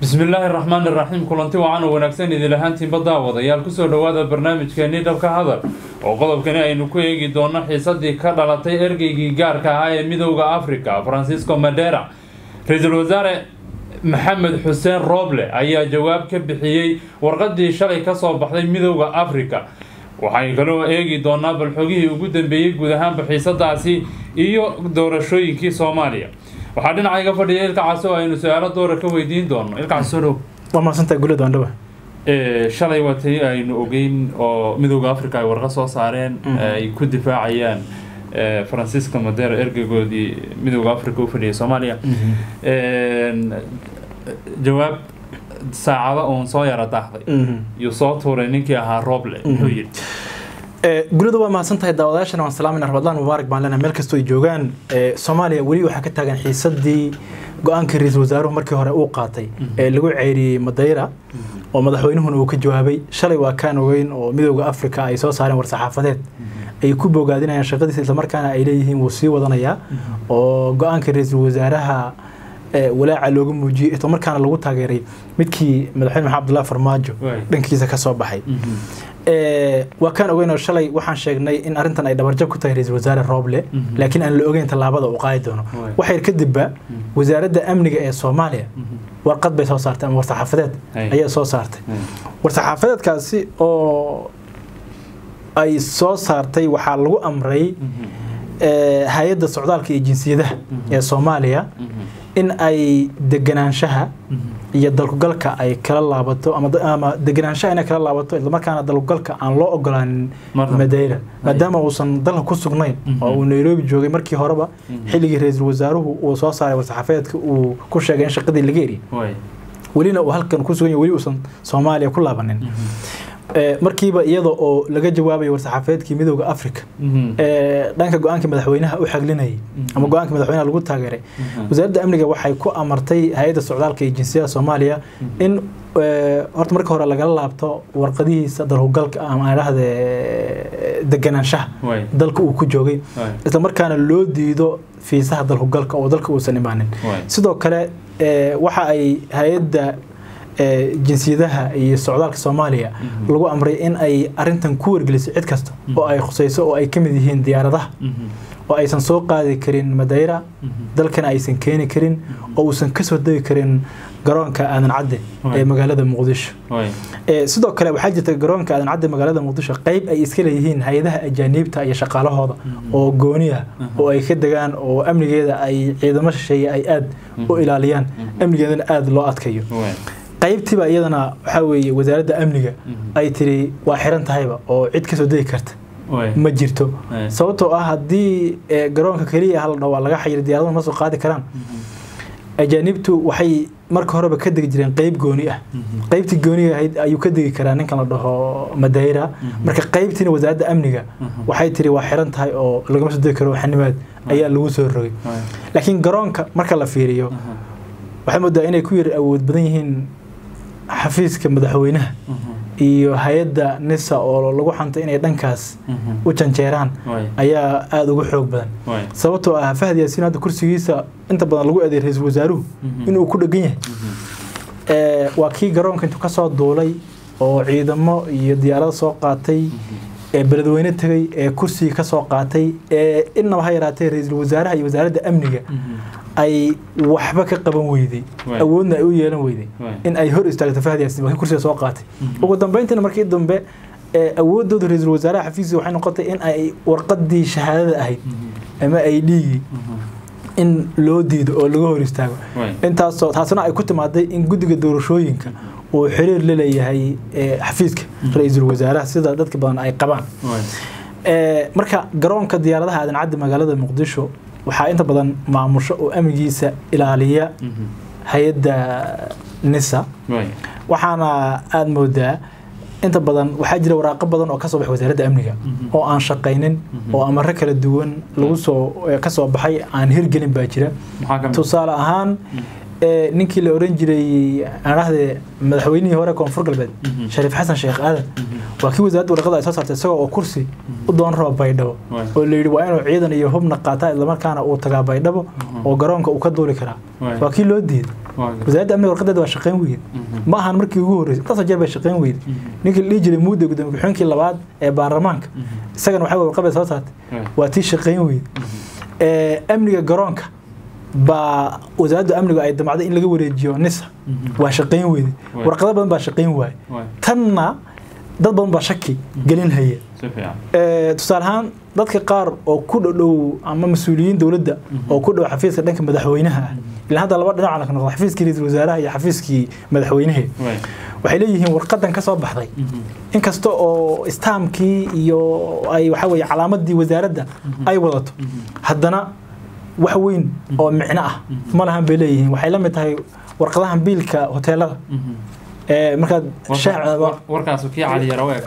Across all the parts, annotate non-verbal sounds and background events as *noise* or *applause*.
bismillaahi raxmaani raxiim kulanti wacan oo wanaagsan idin ahaantiinba daawadayaal ku soo dhowaada barnaamijkeenii dhabka hadal oo qodobkani aynu ku eegi doono xiisadii ka dhalatay ergeygii gaarka ahaa ee midowda africa francisco madera ra'iisul wasaare maxamed xuseen rooble ayaa jawaab ka bixiyey warqadii shalay ka soo baxday midowda africa waxay kaloo eegi doonaa balxogihii ugu dambeeyey guud ahaanba xiisadaasi iyo doorashooyinkii soomaaliya waxaa dhinaca iga fadhiya ilka case oo aynu su'aalo doora ka weydiin doono ilka case soo dhow. Waa mahadsantahay gulid waan dhawa shalay waa tii aynu ogeyn oo midowda africa ay warqa soo saareen ay ku difaacayaan francisco madero ergeygoodii midowda africa u fadhiyay soomaaliya. Jawaab saacado uun soo yara daahday. Yuu soo tuuray ninkii ahaa roble muxuu yidhi gulida waa mahadsan tahay daawadayaashana waan salaamayna ramadaan mubaarak baan leenahay. Meel kastoo ay joogaan soomaaliya weli waxaa ka taagan xiisadii go'aankii ra'iisul wasaaruhu markii hore uu qaatay ee lagu ceyriyey madayra oo madaxweynuhuna uu ka jawaabay shalay waa kaan ogeyn oo midowda africa ay soo saareen war-saxaafadeed ay ku bogaadinayaan shaqadiisa islamarkaana ay leeyihiin wuu sii wadanayaa oo go'aankii ra'iisul wasaaraha walaaca looga muujiyey isla markaana lagu taageeray midkii madaxweyne maxamed abdullahi farmaajo dhankiisa ka soo baxay waa kaan ogeyn oo shalay waxaan sheegnay in arrintan ay dhabarjab ku tahay ra'iisul wasaare rooble laakiin aan la ogeyn tallaabada uu qaadi doono. Waxayr kadibba wasaaradda amniga ee soomaaliya warqad bay soo saartay ama war-saxaafadeed ayay soo saartay. War-saxaafadeedkaasi oo ay soo saartay waxaa lagu amray hay'adda socdaalka iyo jinsiyadaha ee soomaaliya in ay deganaanshaha iyo dalkugalka ay kala laabato ama deganaanshaha inay kala laabato islamarkaana dalkugalka aan loo ogolaanin madeyra maadaama uusan dalka ku sugnayn oo uu nairobi joogay markii horeba xilligii ra'iisul wasaaruhu uu soo saaray war-saxaafadeedka uu ku sheegay in shaqadii laga eriyay welina uu halkan ku sugan yahay weli uusan soomaaliya ku laabanin markiiba iyada oo laga jawaabayo war-saxaafadeedkii midowda africa dhanka go'aanka madaxweynaha u xaglinayay ama go'aanka madaxweynaha lagu taageeray. Wasaaradda amniga waxay ku amartay hay'adda socdaalka iyo jinsiyada soomaaliya in horta marka hore lagala laabto warqadihiisa dalhugalka ama dhahde deganaanshaha dalka uu ku joogay. Isla markaana loo diido fiisaha dalhugalka oo dalka uusan imaanin. Sidoo kale waxa ay hay'adda jinsiyadaha iyo socdaalka soomaaliya lagu amray in ay arintan ku wargeliso cid kasta oo ay khusayso oo ay ka mid yihiin diyaaradaha. Oo aysan soo qaadi karin madayra dalkana aysan keeni karin oo uusan ka soo degi karin garoonka aadan cadde ee magaalada muqdisho. Sidoo kale waxaa jirta garoonka aadan cadde magaalada muqdisho qeyb ay iska leeyihiin hay'adaha ajaaniibta iyo shaqaalahooda oo gooniya oo ay ka degaan oo amnigeeda ay ciidamo shisheeye ay aada u ilaaliyaan. Amnigeedana aada loo adkayo qaybtiiba iyadana waxaa weeye wasaaradda amniga ay tiri waa xiran tahayba oo cid ka soo degi karta. Ma jirto. Sababtoo ah haddii garoonka keliya hal dhawaa laga xayiro diyaaradaha ma soo qaadi karaan. Ajaanibtu waxay marka horeba ka degi jireen qeyb gooni ah. Qeybtii gooniga ahayd ayuu ka degi karaa ninkan la dhaho madayra marka qeybtiina wasaaradda amniga waxay tiri waa xiran tahay oo lagama soo degi karo xanimaad. Ayaa lagu soo rogay. Laakiin garoonka marka la fiiriyo waxay moodaa inay ku yar awood badan yihiin xafiiska madaxweynaha iyo hay'adda nisa oo lagu xantay inay dhankaas u janjeeraan ayaa aada uga xoog badan. Sababtoo ah fahad yaasiin hadda kursigiisa inta badan lagu eeday ra'iisul wasaaruhu inuu ku dhegan yahay. Waa kii garoonka intuu ka soo duulay oo ciidamo iyo diyaarada soo qaatay ee beledweyne tegay ee kursigii ka soo qaatay ee innaba ha yaraatee ra'iisul wasaaraha iyo wasaaradda amniga ay waxba ka qaban weyday awoodna ay u yeelan weyday in ay hor istaagto fahad yaasin kursiga soo qaatay. Ugu dambeyntiina markii dambe awoodooda ra'iisul wasaaraha xafiiska waxay noqotay in ay warqadii shahaadada ahayd ama ay dhiigii in loo diido oo laga hor istaago. Intaasoo taasna ay ku timaaday in guddiga doorashooyinka uu xiriir la leeyahay xafiiska ra'iisul wasaaraha sida dadka badan ay qabaan. Marka garoonka diyaaradaha aadan caddi magaalada muqdisho waxaa inta badan maamusho oo amnigiisa ilaaliya hay'adda nisa. Waxaana aada moodaa inta badan waxaa jira waraaqo badan oo ka soo baxay wasaaradda amniga oo aan shaqaynin oo amaro kala duwan lagu soo ka soo baxay aan hirgelin baa jira. Tusaale ahaan ninkii la oran jiray aan dhahde madaxweynihii hore koonfur galbeed Mhm. shariif xasan sheekh aadan waa kii wasaaradda warqada ay soo saartay isagoo oo kursi u doon raba baydhabo oo la yidhi waa inuu ciidan iyo hubna qaataa islamarkaana uu tagaa baydhabo oo garoonka uu ka duuli karaa. Waa kii loo diiday wasaaradda amniga warqadeeda waa shaqayn weyd Mhm. ma ahan markii ugu horreysay intaasoo jeer bay shaqayn weyd ninkii la dhihi jiray muudda gudoomiye ku-xigeenkii labaad ee baarlamaanka. Isagana waxaa warqad bay soo saartay. Waa tii shaqayn weyd ee amniga garoonka baa wasaaradda amniga ay damacday in laga wareejiyo nisa Mhm. waa shaqayn weyde warqado badan baa shaqayn waaye Waay. tanna dad badan baa shaki gelin haya Ee, tusaale ahaan dadka qaar oo ku dhodhow ama mas'uuliyiin dowladda oo ku dhow xafiiska dhanka madaxweynaha ah ilaa hadda laba dhinac ka noqdo xafiiskii ra'iisul wasaaraha iyo xafiiskii madaxweynaha. Waay. waxay leeyihiin warqadan ka soo baxday. Mhm. inkasta oo istaamkii iyo ay waxa weeye calaamadii wasaaradda ay wadato haddana wax weyn oo micno ah. Ma lahan bay leeyihiin. Waxay la mid tahay warqadahan biilka hoteelada. Mhm. ee markaad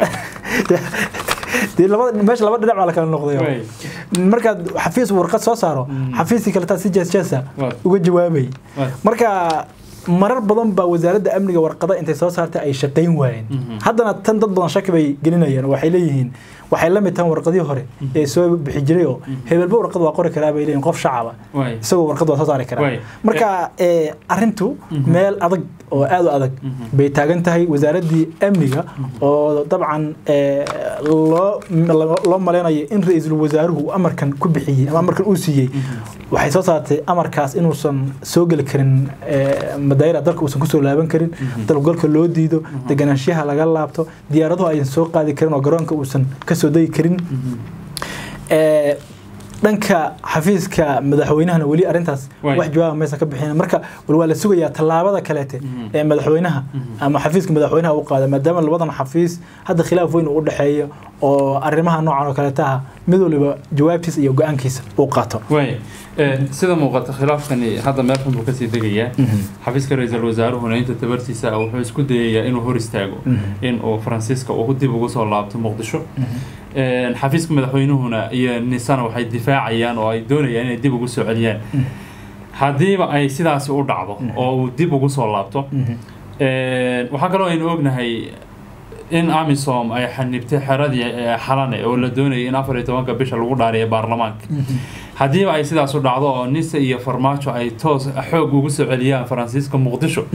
*laughs* meesha laba dhinac baa la kala noqday. Markaad xafiis warqad soo saaro xafiiskii kale taa si jees jeesa uga jawaabay. Marka marar badan baa wasaaradda amniga warqada intay soo saartay ay shaqayn waayeen. Haddana tan dad badan shaki bay gelinayaan waxay leeyihiin waxay la mid tahan warqadii hore ee soo bixi jiray oo hebelba warqad waa qori karaa bay leeyihiin qof shacaba. Isagoo warqad waa soo saari karaa marka ee, arrintu meel adag oo aad u adag bay taagan tahay wasaaraddii amniga oo dabcan ee, loo loo maleynayo in ra'iisul wasaaruhu amarkan ku bixiyey ama amarkan uu siiyey. Waxay soo saartay amarkaas inuusan soo geli karin ee, madaayira dalka uusan ku soo laaban karin. Dalgalka loo diido deganaanshaha laga laabto diyaaraduhu aysan soo qaadi karin oo garoonka uusan ka soo degi karin. Ee, dhanka xafiiska madaxweynahana weli arintaas wax jawaaba maysan ka bixin. Marka wal waa la sugayaa tallaabada kaleete ee madaxweynaha. Ama xafiiska madaxweynaha u qaada maadaama labadan xafiis hadda khilaaf weyn uu u dhexeeyo oo arrimaha noocan oo kaleeta ah mid waliba jawaabtiisa iyo go'aankiisa uu qaato. Sida muuqata khilaafkani hadda meel xun buu ka sii degayaa. Xafiiska ra'iisul wasaaruhuna inta tabartiisa ah wuxuu isku dayayaa inuu hor istaago. In uu faransiiska uu dib ugu soo laabto muqdisho. Ee, xafiiska madaxweynuhuna iyo nisana waxay difaacayaan oo ay doonayaan inay dib ugu soo celiyaan. Haddiiba ay sidaasi u dhacdo oo uu dib ugu soo laabto waxaa kaloo aynu ognahay in amisom ay xanibtay xeradii ee, xalane oo la doonayay in afar iyo tobanka bisha lagu dhaariyo baarlamaanka. Haddiiba ay sidaas u dhacdo oo nisa iyo farmaajo ay toos xoog ugu soo celiyaan faransiiska muqdisho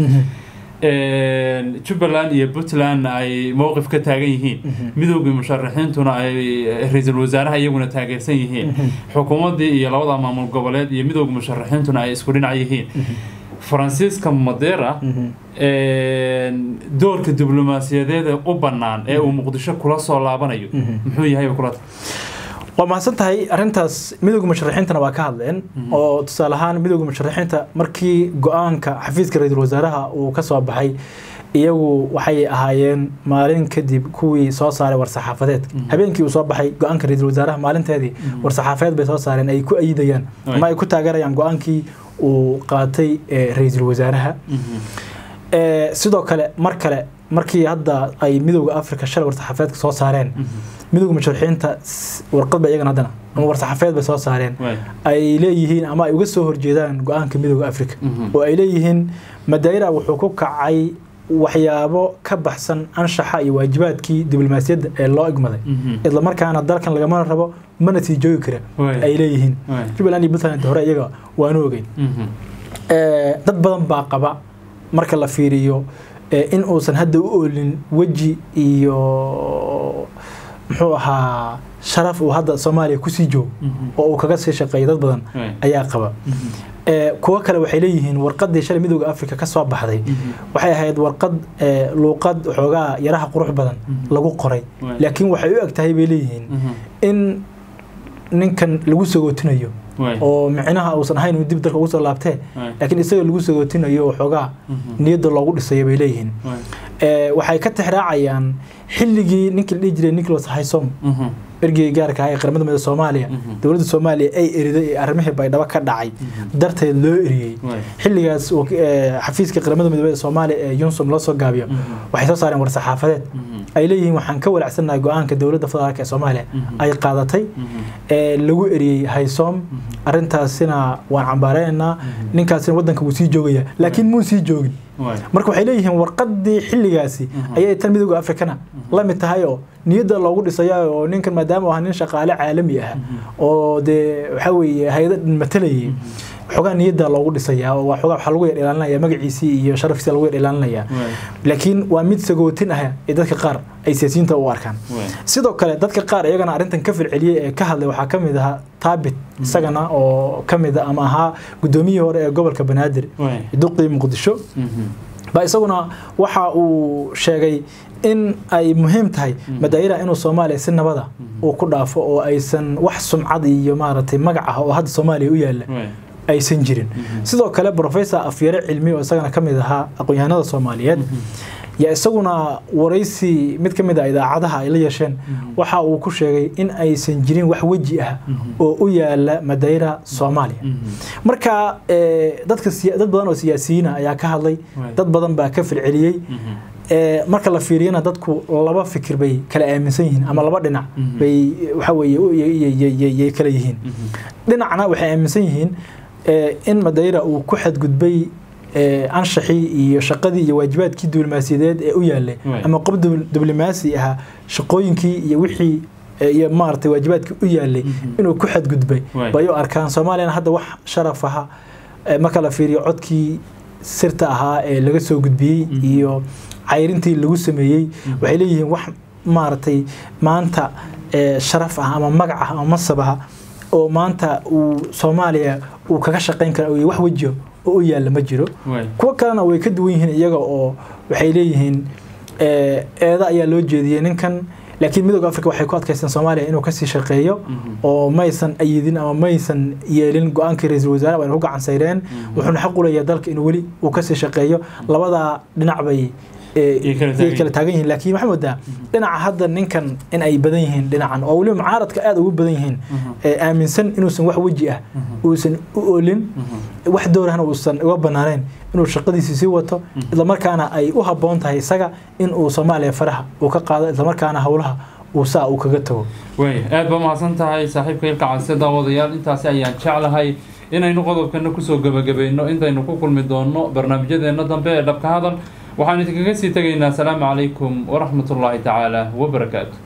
Een, jubbaland iyo puntlandna ay mowqif ka taagan yihiin. Midowgii musharaxiintuna ay ra'iisul wasaaraha iyaguna taageersan yihiin. Xukuumaddii iyo labada maamul goboleed iyo midowgii musharaxiintuna ay isku dhinac yihiin faransiiska madera een, doorka diblomaasiyadeed ee u bannaan ee uu muqdisho kula soo laabanayo. Muxuu yahay kula waa mahadsan tahay arrintaas midowga musharaxiintana waa ka hadleen oo tusaale ahaan midowga musharaxiinta markii go'aanka xafiiska ra'iisul wasaaraha uu ka soo baxay iyagu waxay ahaayeen maalin kadib kuwii soo saaray war-saxaafadeedka habeenkii uu soo baxay go'aanka ra'iisul wasaaraha maalinteedii war-saxaafadeed bay soo saareen ay ku ayidayaan ama ay ku taageerayaan go'aankii uu qaatay ra'iisul wasaaraha. Ee, sidoo kale mar kale markii hadda ay midowda africa shalay war-saxaafadeedka soo saareen midowga musharaxiinta warqad ba iyagana haddana ama war-saxaafadeed bay soo saareen ay leeyihiin ama ay uga soo horjeedaan go'aanka midowda africa oo ay leeyihiin madaira wuxuu ku kacay waxyaabo ka baxsan anshaxa iyo waajibaadkii diblomaasiyadda ee loo igmaday. Isla markaana dalkan lagama rabo mana sii joogi kara ay leeyihiin. Jubbaland iyo puntland hore iyaga waanu ogeyn. Ee, dad badan baa qaba marka la fiiriyo ee, in uusan hadda u oolin weji iyo muxuu ahaa sharaf uu hadda soomaaliya ku sii joogo oo uu kaga sii shaqeeyo dad badan ayaa qaba. Ee, kuwo kale waxay leeyihiin warqadii shalay midowda africa ka soo baxday. Waxay ahayd warqad ee, luuqad xoogaa yaraha qurux badan lagu qoray. Laakiin waxay u eg tahay bay leeyihiin in ninkan lagu sagootinayo oo micnaha uusan ahayn dib dalka ugu soo laabtee laakiin isaga lagu sagootinayo oo xoogaa niyadda loogu dhisayo bay leeyihiin. Ee, waxay ka tixraacayaan xilligii ninkii la dhihi jiray nicholas haysom ergeyga gaarka ah ee qaramada midooda soomaaliya. Dowladda soomaaliya ay eriday ee arrimihii baydhabo ka dhacay. Darteed loo eriyey xilligaas xafiiska qaramada midoobe ee soomaaliya ee yunsum loo soo gaabiyo. Waxay soo saareen war-saxaafadeed ay leeyihiin waxaan ka walacsannahay go'aanka dowladda federaalk ee soomaaliya. Ay qaadatay. Ee lagu eriyey haysoom arrintaasina waan cambaareynaa ninkaasina waddanka wuu sii joogaya. Laakiin muu sii joogin marka waxay leeyihiin warqadii xilligaasi ayay tan midooda afrikana. La mid tahay oo niyadda loogu dhisaya oo ninkan maadaama ahaa nin shaqaale caalami ah oo dee waxaa weeye hay'ada matalayay xogaa niyadda loogu dhisaya oo xogaa waxaa lagu yar ilaalinaya magaciisii iyo sharafkiisa lagu yar ilaalinaya. Laakiin waa mid sagootin ah ee dadka qaar ay siyaasiyiinta u arkaan. Sidoo kale dadka qaar iyagana arrintan ka firceliyey ee ka hadlay waxaa ka mid ahaa taabit isagana oo ka mid ama ahaa guddoomiyihii hore ee gobolka banaadir. Duqii muqdisho. Ba isaguna waxa uu sheegay in ay muhiim tahay madaayira inuu soomaaliya si nabada uu ku dhaafo oo aysan wax sumcad iyo maaragtay magac ah oo hadda soomaaliya u yaalla aysan jirin. Sidoo kale professor afyare cilmi oo isagana ka mid ahaa aqoon-yahanada soomaaliyeed yaa isaguna waraysi mid ka mid a idaacadaha ay la yeesheen waxa uu ku sheegay in aysan jirin wax weji ah oo u yaalla madayra soomaaliya. Marka dadka dad badan oo siyaasiyiina ayaa ka hadlay dad badan baa ka filceliyey marka la fiiriyana dadku laba fikir bay kala aaminsan yihiin ama laba dhinac bay waxa weeye kala yihiin. Dhinacna waxay aaminsan yihiin in madayra uu ku xadgudbay anshaxii iyo shaqadii iyo waajibaadkii diblomaasiyadeed ee u yaalay ama qof diblomaasi ahaa shaqooyinkii iyo wixii iyo maaragtay waajibaadkii u yaalay inuu ku xadgudbay. Bay u arkaan soomaaliyana hadda wax sharaf aha marka la fiiriyo codkii sirta ahaa ee laga soo gudbiyey iyo cayrintii lagu sameeyey. Waxay leeyihiin wax maaragtay maanta sharaf ah ama magac ah ama masab ah oo maanta uu soomaaliya uu kaga shaqayn kara wax wejiyo oo u yaalla ma jiro. Kuwo kalena way ka duwan yihiin iyaga oo waxay leeyihiin eeda ayaa loo jeediyey ninkan. Laakiin midooda africa waxay ku adkaysteen soomaaliya inuu ka sii shaqeeyo oo maysan ayidin ama maysan yeelin go'aankii ra'iisul wasaare wayna ku gacan sayreen. Wuxuuna xaq u leeyahay dalka inuu weli uu ka sii shaqeeyo. Labadaa dhinac bay kala taagan yihiin. laakiin waxaa moodaa dhinaca hadda ninkan in ay badan yihiin dhinacan oo weliba mucaaradka aada ugu badan yihiin aaminsan inuusan wax weji ah uusan u oolin wax doorahna uusan uga banaanayn inuu shaqadiisi sii wato islamarkaana ay u habboon tahay isaga in uu soomaaliya faraha uu ka qaado islamarkaana howlaha uu saa uu kaga tago. Way aad baa mahadsan tahay saaxiibka ilka case daawadayaal. Intaasi ayaan jeclahay inaynu qodobkana ku soo gebagabayno intaynu ku kulmi doonno barnaamijyadeena dambe ee dhabka hadal waxaan idinkaga sii tegaynaa asalaamu calaykum waraxmat ullaahi tacaala wabarakaatu